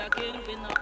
I can't pin up.